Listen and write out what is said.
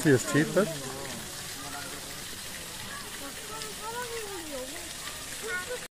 see his teeth, bud?